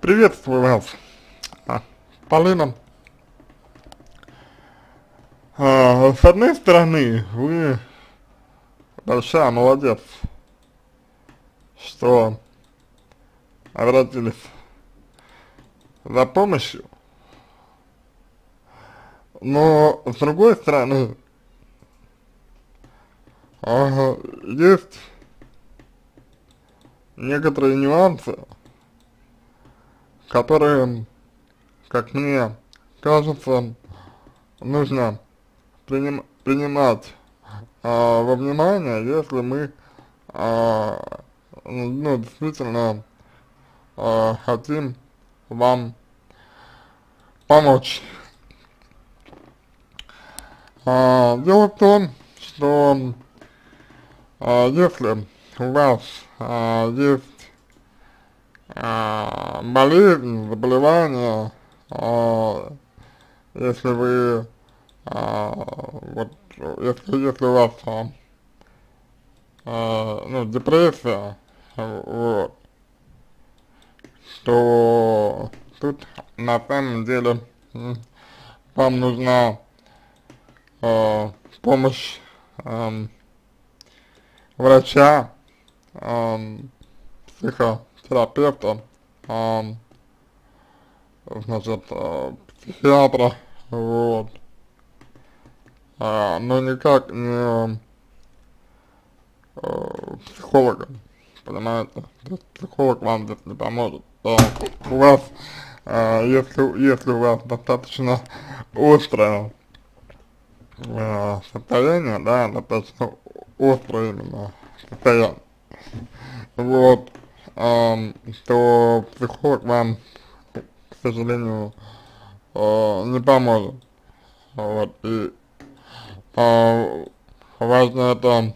Приветствую вас, а, Полина. А, с одной стороны, вы большая молодец, что обратились за помощью, но с другой стороны, а, есть некоторые нюансы, которые, как мне кажется, нужно приним, принимать а, во внимание, если мы а, ну, действительно а, хотим вам помочь. А, дело в том, что а, если у вас а, есть а, болезнь, заболевание, а, если вы, а, вот, если, если у вас, а, ну, депрессия, вот, то тут на самом деле вам нужна э, помощь э, врача, э, психо терапевта, а, значит, а, психиатра, вот, а, но никак не а, психолога, понимаете, то есть психолог вам здесь не поможет, да, у вас, а, если, если у вас достаточно острое а, состояние, да, достаточно острое именно состояние, вот, то психолог вам, к сожалению, э, не поможет. Вот, и э, важно это,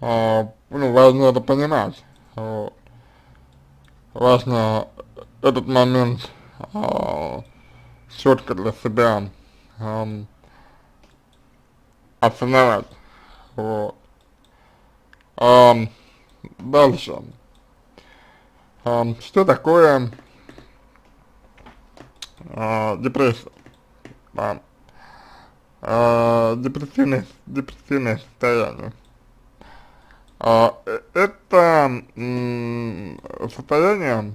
э, ну, важно это понимать. Важно этот момент четко для себя э. Вот. Дальше. Um, что такое uh, депрессия? Да. Uh, депрессивное, депрессивное состояние. Uh, это um, состояние,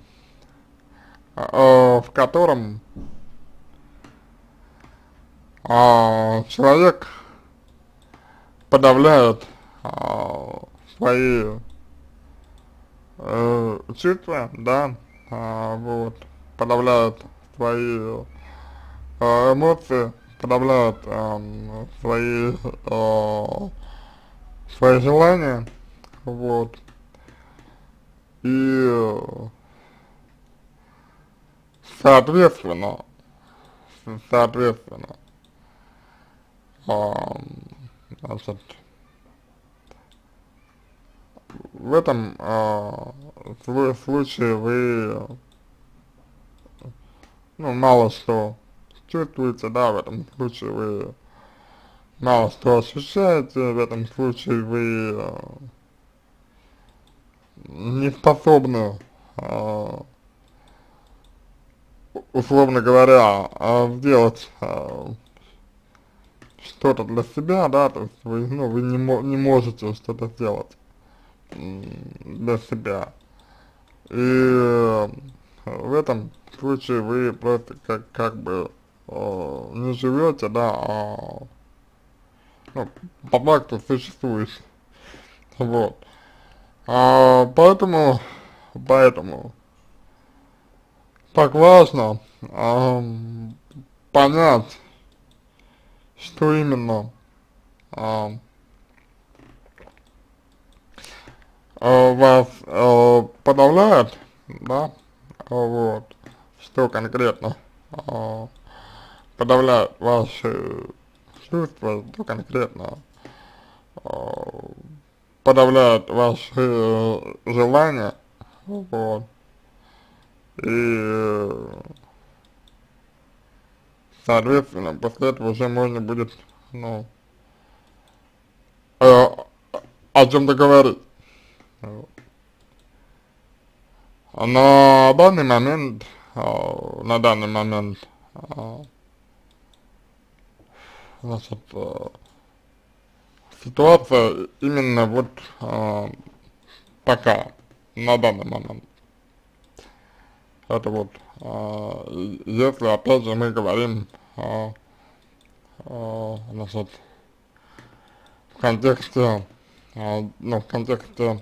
uh, в котором uh, человек подавляет uh, свои э, чувства, да, а, вот, подавляют свои э, эмоции, подавляют э, свои, э, свои желания, вот, и соответственно, соответственно, э, значит, в этом э, случае вы ну, мало что чувствуете, да, в этом случае вы мало что ощущаете, в этом случае вы э, не способны, э, условно говоря, э, сделать э, что-то для себя, да, то есть вы, ну, вы не, не можете что-то сделать для себя. И э, в этом случае вы просто как, как бы э, не живете, да, а ну, по факту существуете. Вот. А, поэтому, поэтому так важно а, понять, что именно а, э, вас э, подавляет, да, вот, что конкретно? Э, подавляет ваши чувства, что конкретно? Э, подавляет ваши э, желания, вот, и соответственно, после этого уже можно будет, ну, э, о чем-то говорить. На данный момент, а, на данный момент, а, значит, а, ситуация именно вот пока, на данный момент. Это вот, если опять же мы говорим, значит, в контексте, ну, в контексте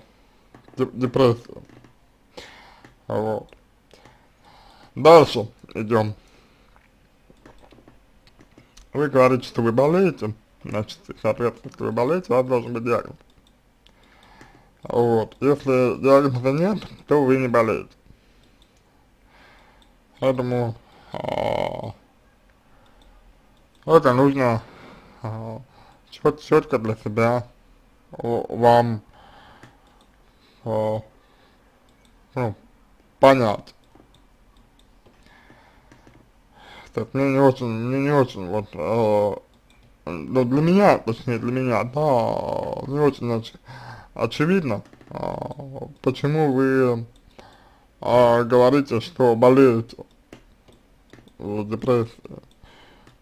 депрессии. Вот. Дальше идем. Вы говорите, что вы болеете, значит, соответственно, если вы болеете, у вас должен быть диагноз. Вот. Если диагноза нет, то вы не болеете. Поэтому а, это нужно а, чет, четко для себя вам а, ну, понять. Так, мне не очень, мне не очень, вот, э, ну, для меня, точнее, для меня, да, не очень оч очевидно, э, почему вы э, говорите, что болеете депрессией.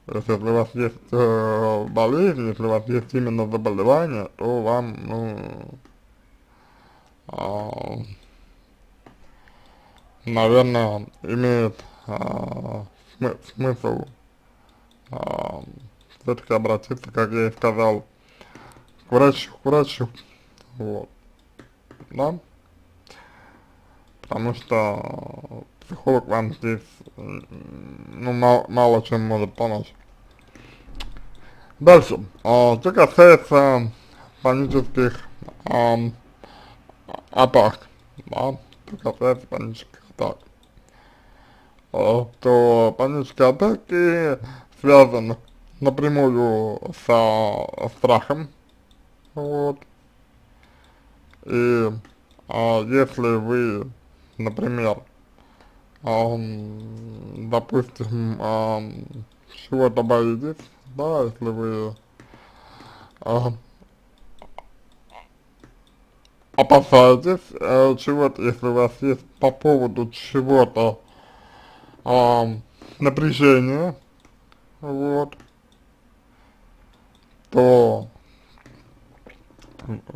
Если у вас есть э, болезнь, если у вас есть именно заболевание, то вам, ну, э, наверное, имеет э, смы смысл э, все-таки обратиться, как я и сказал, к врачу, к врачу, вот, да, потому что психолог вам здесь, ну, мало, мало чем может помочь. Дальше, э, что касается панических э, атак, да, касается панических атак, э, то панические атаки связаны напрямую со страхом, вот, и а если вы, например, эм, допустим, эм, чего-то боитесь, да, если вы э, опасаетесь э, чего-то, если у вас есть по поводу чего-то э, напряжение, вот, то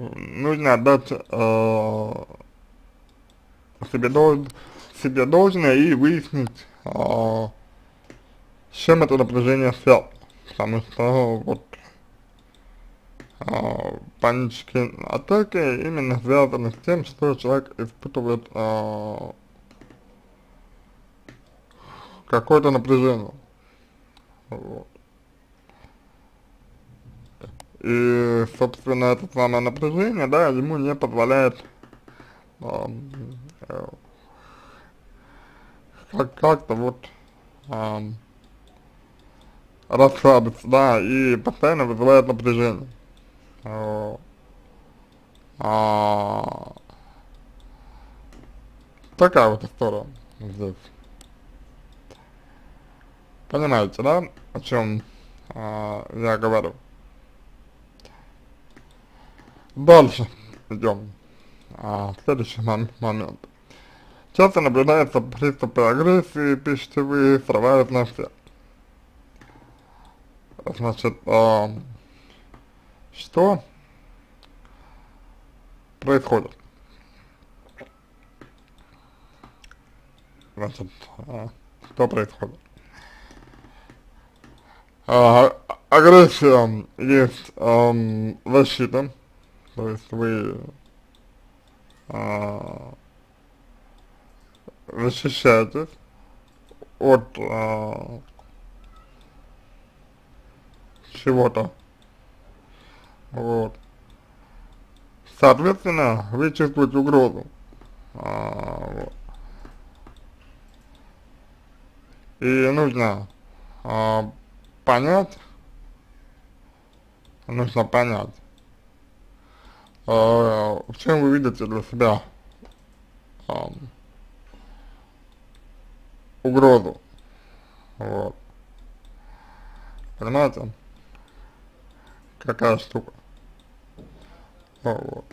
нужно отдать э, себе должное себе должное и выяснить, а, с чем это напряжение связано. Потому что вот а, панические атаки именно связаны с тем, что человек испытывает а, какое-то напряжение. Вот. И, собственно, это самое напряжение, да, ему не позволяет э, как как-то вот эм, расслабиться, да, и постоянно вызывает напряжение. А, такая вот история здесь. Понимаете, да, о чем э, я говорю? Дальше идем. А, следующий момент. Часто наблюдаются приступы агрессии, пишите вы, срывают на все. Значит, э, что происходит? Значит, э, что происходит? Э, агрессия есть э, защита, то есть вы э, защищаетесь от а, чего-то. Вот. Соответственно, вы чувствуете угрозу. А, вот. И нужно а, понять, нужно понять, а, в чем вы видите для себя а, угрозу. Вот. Понимаете? Какая штука. Вот.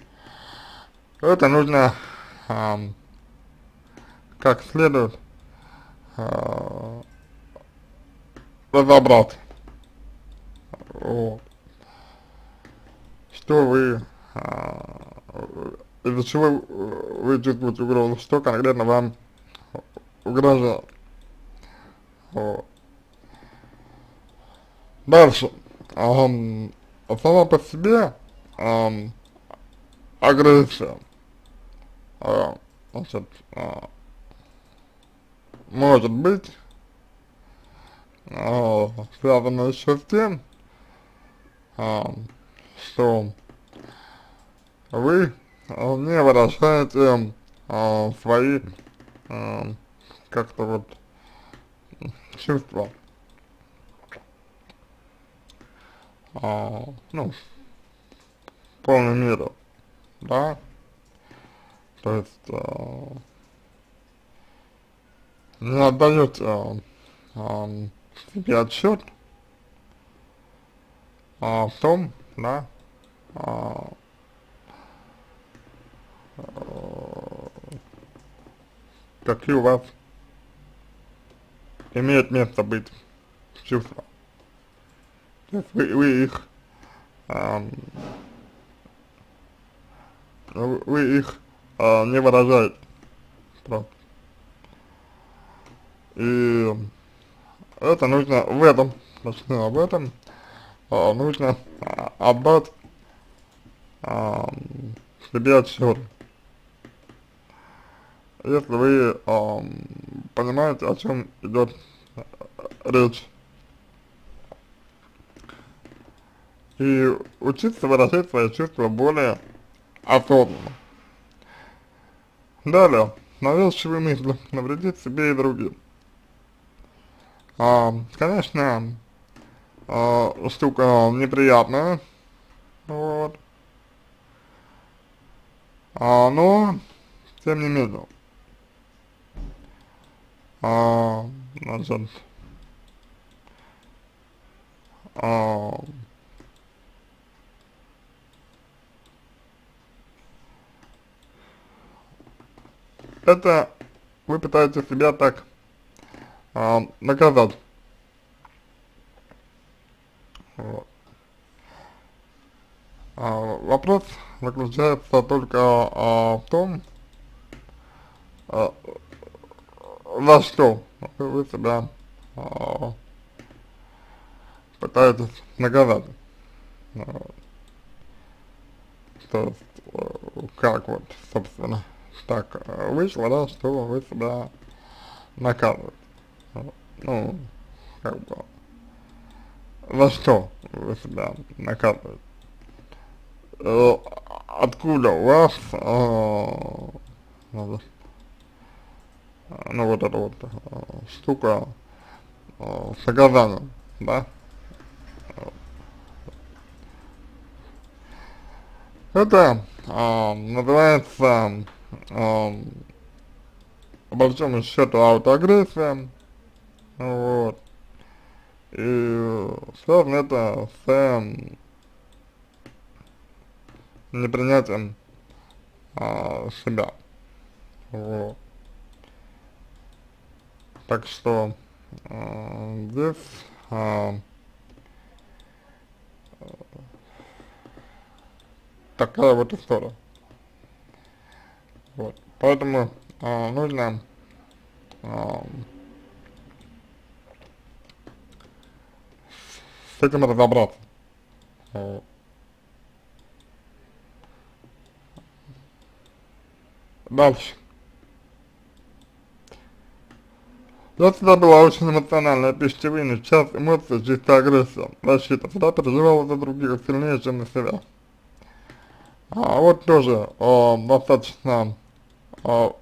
Это нужно эм, как следует э, разобраться. Вот. Что вы, э, из-за чего вы чувствуете угрозу, что конкретно вам угрожает. Вот. Дальше. Um, сама по себе um, агрессия, uh, значит, uh, может быть uh, связана еще с тем, uh, что вы не выражаете uh, свои uh, как-то вот чувства. а, ну, полной мере, да, то есть а, не отдает а, а, себе отчет а, в том, да, а, а, какие у вас имеют место быть чувства? Вы, вы их, э, вы их э, не выражаете. И это нужно в этом, точнее об этом, э, нужно э, отдать э, себе отчет. Если вы э, понимаете, о чем идет речь. и учиться выражать свои чувства более осознанно. Далее, навязчивые мысли навредить себе и другим. А, конечно, а, штука неприятная, вот, а, но, тем не менее, а, значит, а, это вы пытаетесь себя так а, наказать. Вот. А, вопрос заключается только а, в том, а, за что вы себя а, пытаетесь наказать. То есть, э, как вот, собственно так э, вышло, да, что вы себя наказываете. Ну, как бы, за что вы себя наказываете? Э, откуда у вас, э, ну, вот эта вот штука э, с наказанием, да? Это э, называется э, по большому счету аутоагрессия, вот, и связано это с э, непринятием э, себя, вот. Так что э, здесь э, такая вот история. Вот. Поэтому э, нужно э, с этим разобраться. Дальше. Я всегда была очень эмоциональная, пищевыми, сейчас эмоции, чисто агрессия, защита, всегда переживала за других сильнее, чем на себя. А вот тоже о, достаточно а,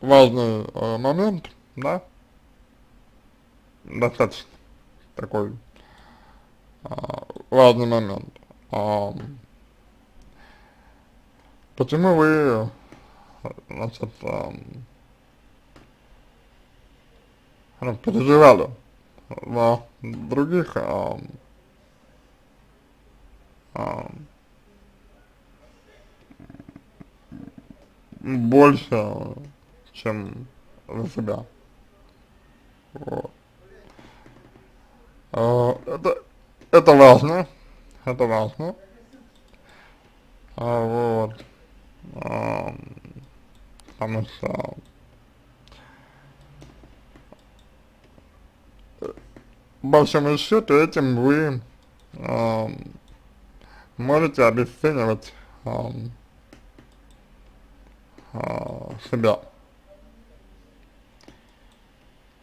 важный а, момент, да, достаточно такой а, важный момент. А, почему вы, значит, ну, переживали за других а, а, больше, чем за себя. Вот. А, это, это важно, это важно. А, вот. А, потому что по большому счету этим вы э, можете обесценивать э, э, себя.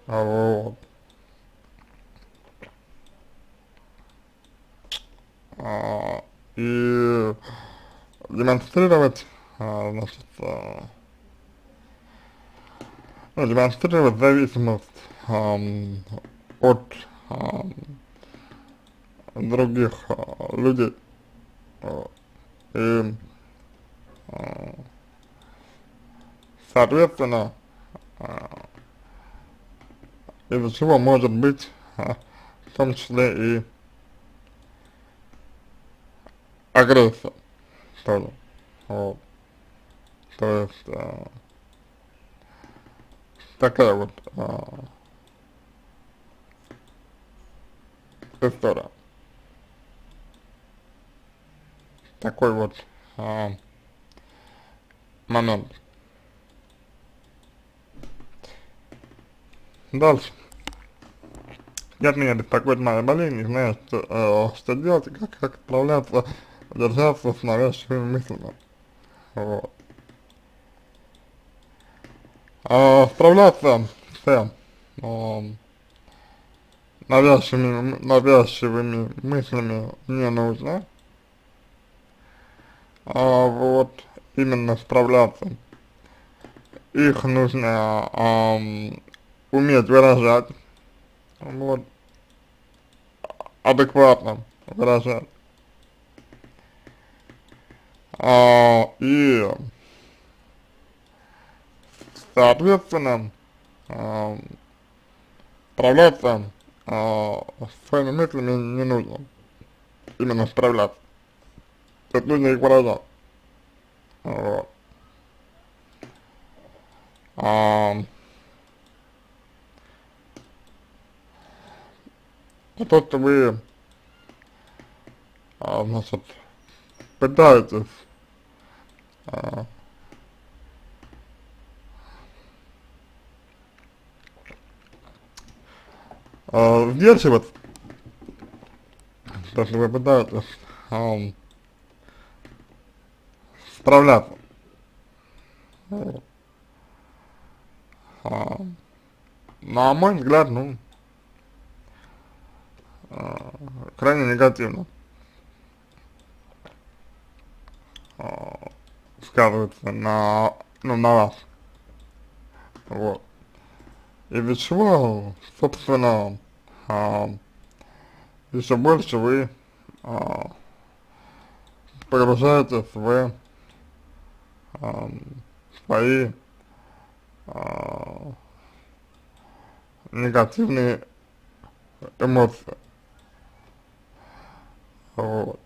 Вот. А, и демонстрировать, а, значит, а, ну, демонстрировать зависимость а, от а, других а, людей. А, и, а, соответственно, а, из-за чего может быть, а, в том числе и агрессия тоже. Вот. То есть, а, такая вот а, история. Такой вот а, момент. Дальше. Нет меня беспокоит моя болезнь, не знаю, что, э, что делать, как, как справляться держаться с навязчивыми мыслями. Вот. А справляться с а, навязчивыми, навязчивыми мыслями не нужно. А вот именно справляться. Их нужно а, уметь выражать. Вот. Адекватно выражать. А, и, соответственно, а, справляться а, своими мыслями не нужно. Именно справляться. Есть нужно их выражать. Вот. А, а то, что вы, а, значит, пытаетесь а, а, сдерживаться, то, что вы пытаетесь а, справляться. А, на мой взгляд, ну, крайне негативно. А, сказывается на, ну, на вас. Вот. И для чего, собственно, а, еще больше вы а, погружаетесь в а, свои а, негативные эмоции. Вот.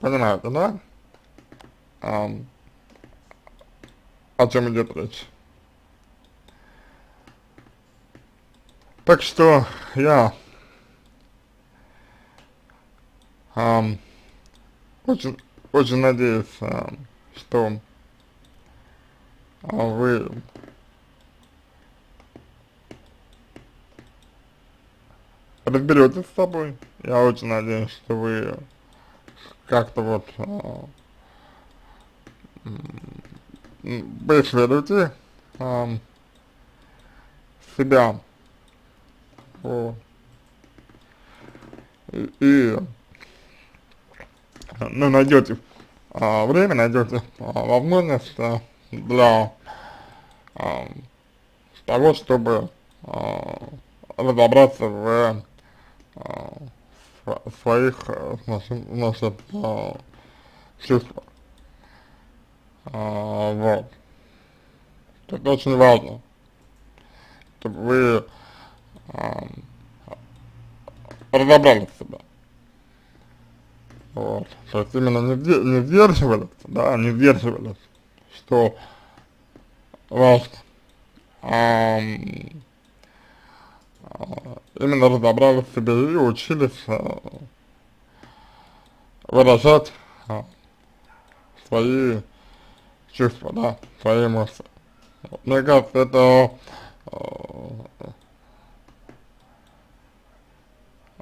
Понимаете, да? Um, о чем идет речь. Так что я um, очень, очень надеюсь, um, что вы разберетесь с собой. Я очень надеюсь, что вы как-то вот а, преследуйте а, себя вот. и, и ну, найдете а, время, найдете а, возможность а, для а, того, чтобы а, разобраться в а, своих, значит, а, чувствах. А, вот. Это очень важно, чтобы вы а, разобрали себя. Вот. То есть именно не, не сдерживались, да, не сдерживались, что. Ам, а, именно разобрались в себе и учились а, выражать а, свои чувства, да, свои эмоции. Мне кажется, это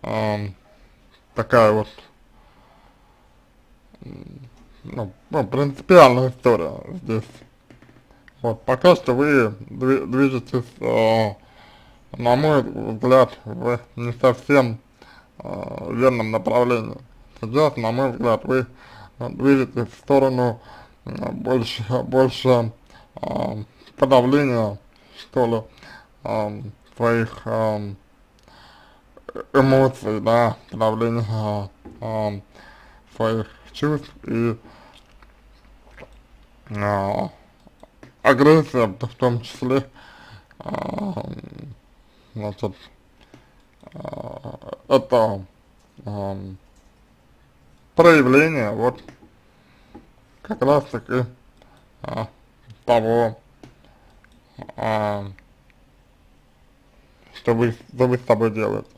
э, такая вот ну, ну, принципиальная история здесь. Вот, пока что вы движетесь, э, на мой взгляд, в не совсем э, верном направлении. Сейчас, на мой взгляд, вы движетесь в сторону э, больше, больше э, подавления, что ли, э, своих э, эмоций, да, подавления э, своих чувств и э, агрессия в том числе, э, значит, э, это э, проявление вот как раз таки э, того, э, что вы, что вы с собой делаете.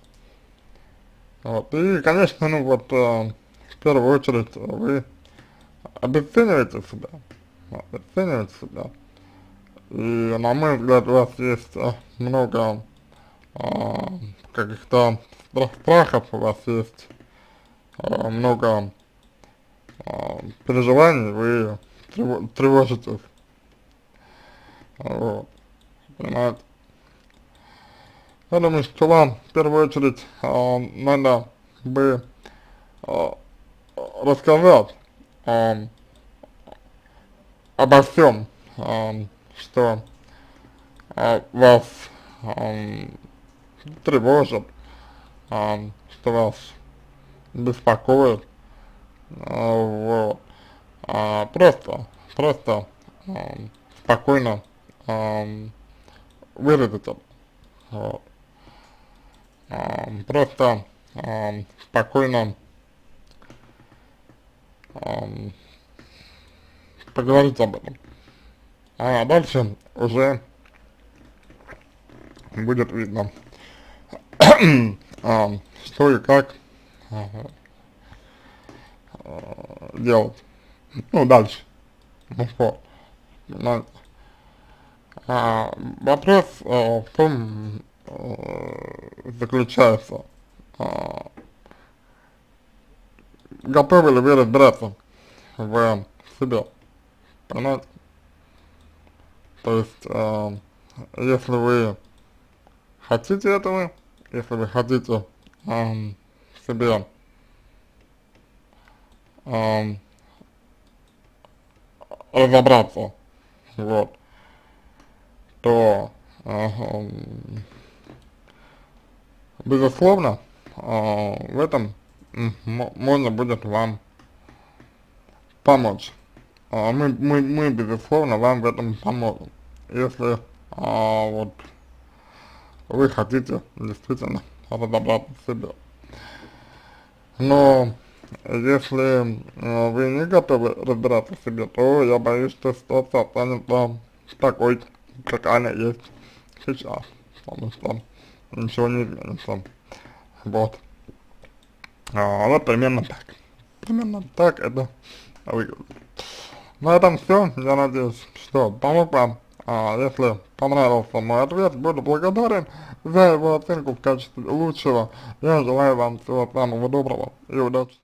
Вот. И, конечно, ну вот, э, в первую очередь вы обесцениваете себя, обесцениваете себя. И, на мой взгляд, у вас есть э, много э, каких-то страхов, у вас есть э, много э, переживаний, вы трев тревожитесь. Вот. Понимаете? Я думаю, что вам в первую очередь э, надо бы э, рассказать э, обо всем, э, что э, вас э, тревожит, э, что вас беспокоит, э, вот. Э, просто, просто э, спокойно э, выразить это. Вот э, просто э, спокойно э, поговорить об этом. А дальше уже будет видно, что и как э, делать. Ну, дальше. Ну что. А, вопрос в том, заключается, а, готовы ли вы разбираться в себе, понимаете? То есть, если вы хотите этого, если вы хотите э, себе э, разобраться, вот, то э, Безусловно, э, в этом можно будет вам помочь. Э, мы, мы, мы, безусловно, вам в этом поможем, если э, вот вы хотите действительно разобраться в себе. Но если э, вы не готовы разбираться в себе, то я боюсь, что ситуация останется такой, как она есть сейчас. Потому что ничего не изменится. Вот. А, вот примерно так. Примерно так это выглядит. На этом все. Я надеюсь, что помог вам. А, если понравился мой ответ, буду благодарен за его оценку в качестве лучшего. Я желаю вам всего самого доброго и удачи.